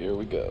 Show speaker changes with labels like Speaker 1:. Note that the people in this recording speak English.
Speaker 1: Here we go.